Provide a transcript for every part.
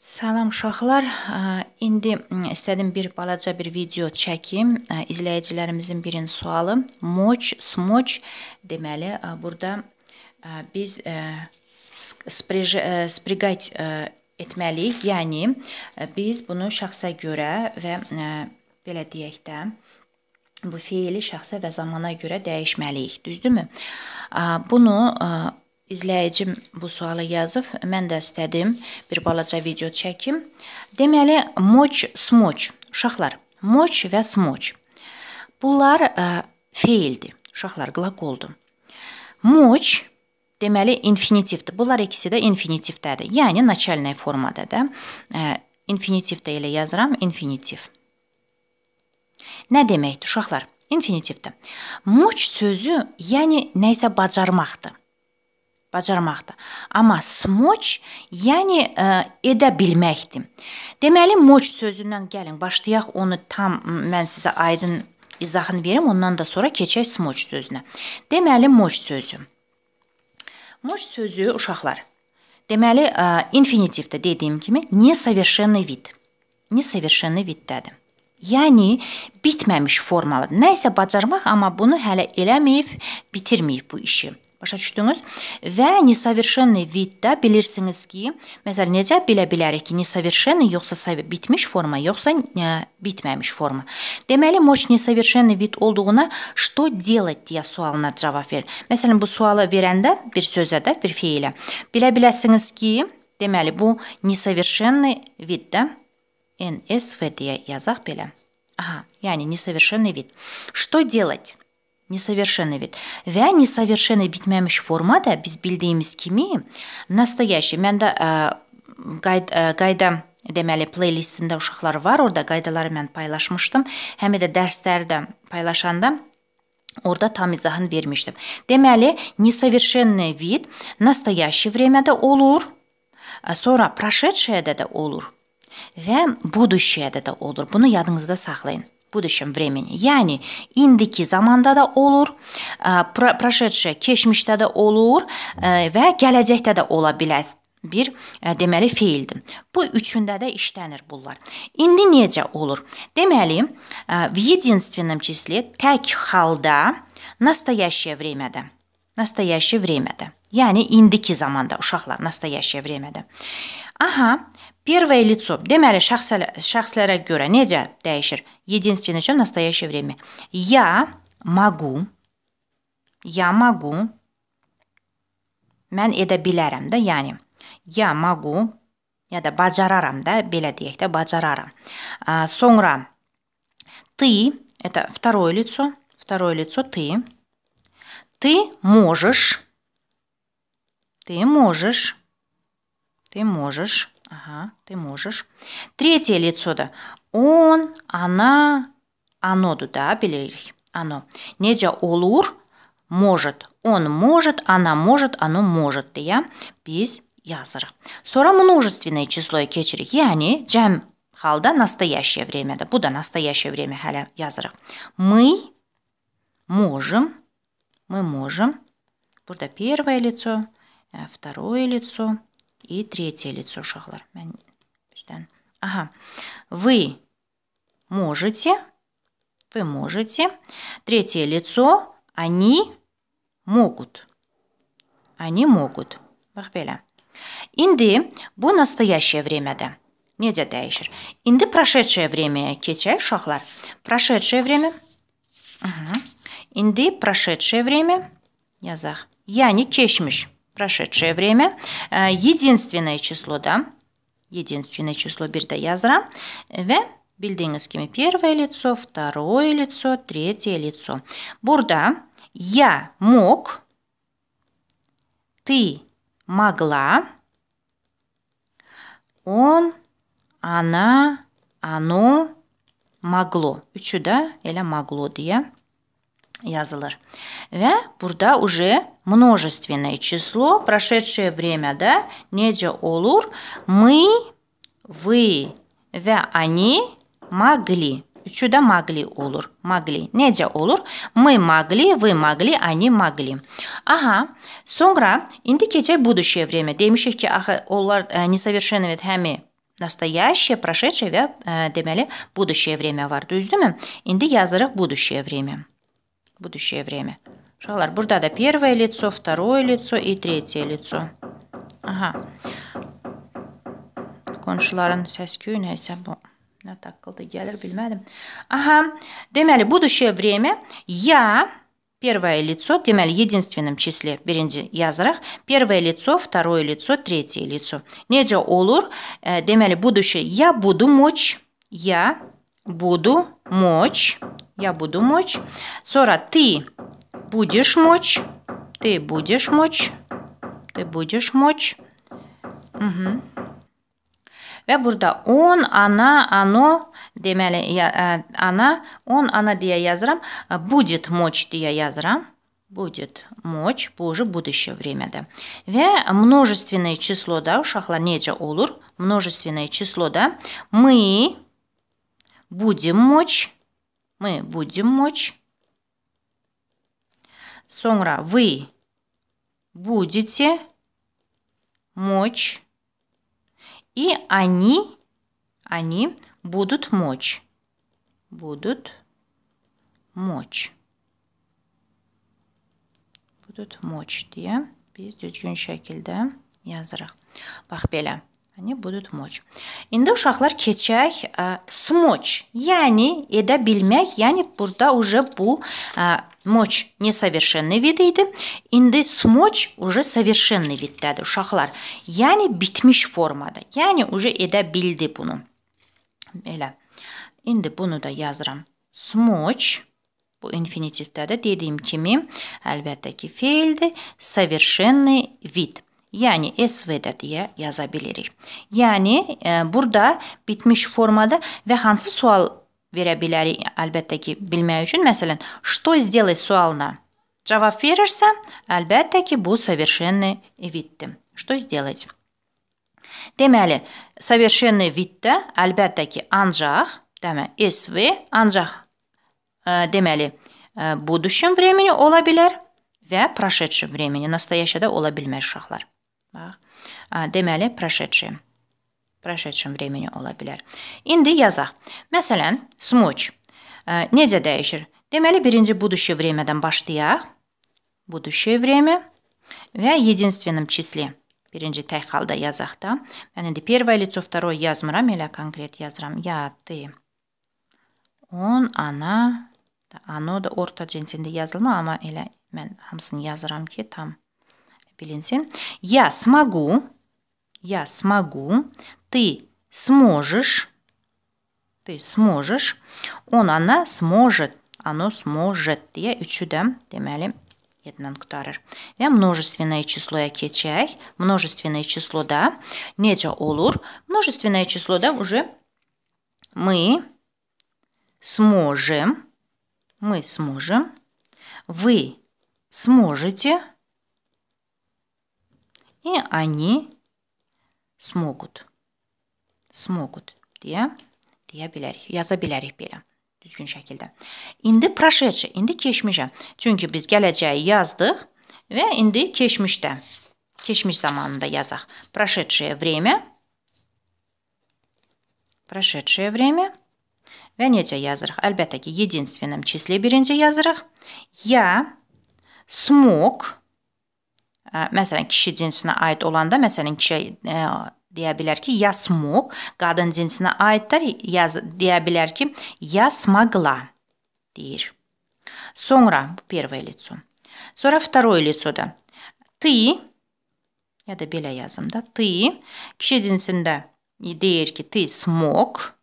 Salam uşaqlar. İndi istədim bir balaca bir video çəkim. İzləyicilərimizin birinci sualı moç, smoç deməli burada biz sprij sprigać etməliyik. Yəni biz bunu şəxsə görə və belə deyək də bu feili şəxsə və zamana görə dəyişməliyik, düzdürmü? Bunu İzləyicim bu sualı yazıb, mən də istədim bir balaca video çəkim. Deməli, moç, smoç. Uşaqlar, moç və smoç. Bunlar e, ə, feildir. Uşaqlar, qlaqoldur. Moç deməli infinitivdir. Bunlar ikisi də infinitivdədir. Yəni naçalnə formada da. Ə, infinitiv də elə yazıram, infinitiv. Nə deməkdir uşaqlar? İnfinitivdir. Moç sözü, yəni nə isə bacarmaqdır bacarmaqdır. Amma smoç, yəni ə, e, edə bilməkdir. Deməli, moç sözündən gəlin başlayaq onu tam mən sizə aydın izahını verim, ondan da sonra keçək smoç sözünə. Deməli, moç sözü. Moç sözü uşaqlar. Deməli, ə, e, infinitivdə dediyim kimi несовершенный вид. Несовершенный viddədir. Yəni bitməmiş formadır. Nə isə bacarmaq, amma bunu hələ eləməyib, bitirməyib bu işi. Başa düşdünüz? Və несовершенный viddə bilirsiniz ki, məsələn necə bilə bilərik ki, несовершенный yoxsa bitmiş forma, yoxsa ə, e, bitməmiş forma. Deməli, moç несовершенный vid olduğuna что делать deyə sualına cavab verir. Məsələn, bu sualı verəndə bir sözə də, bir feilə bilə biləsiniz ki, deməli bu несовершенный viddə NSV deyə yazaq belə. Aha, yəni несовершенный вид. Что делать? несовершенный вид. Və несовершенный bitməmiş forma da biz bildiyimiz kimi настоящий. Məndə ə, qayd, ə, qayda deməli playlistində uşaqlar var. Orada qaydaları mən paylaşmışdım. Həm də dərsləri də paylaşanda Orada tam izahını vermişdim. Deməli, несовершенный вид настоящее времяdə olur, sonra прошедшееdə də olur və будущееdə də olur. Bunu yadınızda saxlayın будущем времени. Yəni indiki zamanda da olur, прошедшее keçmişdə də olur və gələcəkdə də ola bilər bir deməli feildir. Bu üçündə də işlənir bunlar. İndi necə olur? Deməli, в единственном числе tək halda настоящее времяdə. Настоящее времяdə. Yəni indiki zamanda uşaqlar настоящее времяdə. Aha, Первое лицо. Deməli, şəxslə, şəxslərə görə necə dəyişir? Единственное что настоящее время. Я могу. Я могу. Mən edə bilərəm də, yəni. Я могу ya da bacararam da, belə deyək də, bacararam. А, sonra ты, это второе лицо, второе лицо ты. Ты можешь. Ты можешь. Ты можешь. Ага, ты можешь. Третье лицо да. Он, она, оно да, bilirik. Оно. Necə olur? Может. Он может, она может, оно может deyə biz yazırıq. Sonra множественное числоya keçirik. Yəni cəm halda настоящее времяdə. Bu da настоящее время hələ yazırıq. Мы можем, мы можем. Burada первое лицо, второе лицо, и третье лицо шахлар. Ага. Вы можете, вы можете. Третье лицо, они могут. Они могут. Бахбеля. Инди, бу настоящее время, да. Не дядя ищешь. Инди прошедшее время, кечай шахлар. Прошедшее время. Инди прошедшее время. Язах. Я не кешмиш прошедшее время. Э, единственное число, да? Единственное число yazıram və bildiyiniz kimi первое лицо, второе лицо, третье лицо. Burada я мог, ты могла, он, она, оно могло. Üçü də elə могло deyə yazılır. Və burada уже множественное число, прошедшее время, да, necə olur? Мы, вы və они могли. Üçü də могли olur. Могли. Necə olur? Мы могли, вы могли, они могли. Aha. Sonra indi keçək будущее время. Demişik ki, axı onlar ə, несовершенный həmi nastoящее, прошедшее və ə, deməli будущее время var, düzdürmü? İndi yazırıq будущее время. Будущее время. Uşaqlar, burada da первое лицо, второе лицо и третье лицо. Aha. Qonşuların səs-küyü nəysə bu nə taqqıldı gəlir bilmədim. Aha. Deməli, будущее время я Первое лицо, deməli, единственном числе birinci yazırıq. Первое лицо, второе лицо, третье лицо. Olur? E, deməli, будущее я буду мочь. Я буду мочь. Я буду мочь. Sonra ты будешь мочь. Ты будешь мочь. Ты будешь мочь. Угу. Və burada on, ana, ano Deməli, ana, он, она deyə yazıram. Будет мочь deyə yazıram. Будет мочь, bu уже будущее времяdə. Və множественное числоda uşaqlar necə olur? Множественное числоda мы будем мочь, мы будем мочь. Sonra вы будете мочь. И они, они будут мочь. Будут мочь. Будут deyə biz düzgün şəkildə yazırıq. Bax belə. Hani budut moç. İndi uşaqlar keçək ə, smoç, yəni edə bilmək, yəni burada уже bu ə, moç несовершенный vид idi. İndi smoç уже совершенный viddədir uşaqlar. Yəni bitmiş formada. Yəni уже edə bildi bunu. Elə. İndi bunu da yazıram. Smoç. Bu infinitivdə də dediyim kimi, əlbəttə ki, feildir. Совершенный вид. Yəni SV-də deyə yaza bilirik. Yəni e, burada bitmiş formada və hansı sual verə bilərik əlbəttə ki, bilmək üçün. Məsələn, что сделать sualına cavab verirsə, əlbəttə ki, bu совершенный видdir. Что сделать? Deməli, совершенный viddə əlbəttə ki, ancaq, demə, SV ancaq ə, deməli, ə, будущем времени ola bilər və прошедшем времени, настоящеdə ola bilməz uşaqlar. Bax. Ə, deməli, прошедшее. Прошедшем времени ola bilər. İndi yazaq. Məsələn, смочь. Ə, necə dəyişir? Deməli, birinci будущее времяdən başlayaq. Будущее время və единственном числе. Birinci tək halda yazaq da. Mən indi первое лицо, второе yazmıram, elə konkret yazıram. Ya, ты. On, ana, ano da orta cinsində yazılma, amma elə mən hamısını yazıram ki, tam bilinsin. Я смогу, я смогу, Ты сможешь, ты сможешь, он, она сможет, оно сможет deyə üçü də deməli 7-dən qutarır. Və множественное числоya keçək. Множественное числоda necə olur? Множественное числоda уже мы сможем, мы сможем, вы сможете, и они смогут. Смогут deyə deyə bilərik, yaza bilərik belə düzgün şəkildə. İndi прошедший, indi keçmişə. Çünki biz gələcəyi yazdıq və indi keçmişdə, keçmiş zamanında yazaq. Прошедшее время, прошедшее время və necə yazırıq? Əlbəttə ki, единственном числе birinci yazırıq. Я смог, məsələn, kişi cinsinə aid olanda, məsələn, kişi deyə bilər ki, я смог, qadın cinsinə aiddir, yaz deyə bilər ki, я смогла deyir. Sonra bu первое лицо. Sonra второе лицоda ты ya da belə yazım da ты kişi cinsində deyir ki, ты смог.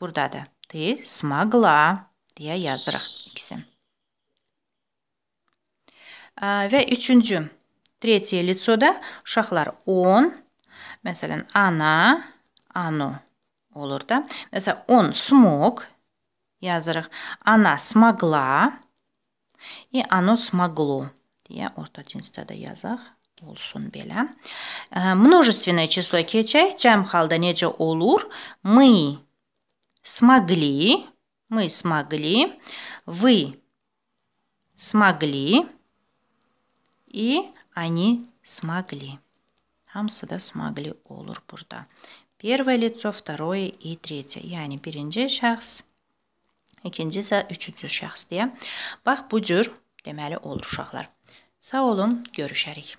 Burada da ты смогла deyə yazırıq ikisini. Və üçüncü Третье лицоda uşaqlar он, məsələn, ana, ano olur da. Məsələn, он смог yazırıq. Ana смогла и оно смогло deyə orta cinsdə də yazaq olsun belə. Множественное число keçək. Cəm halda necə olur? Мы смогли, мы смогли, вы смогли и они смогли. Hamısı da smaqli olur burada. Первое лицо, второе и третье. Yəni birinci şəxs, ikinci isə üçüncü şəxs deyə. Bax bu cür deməli olur uşaqlar. Sağ olun, görüşərik.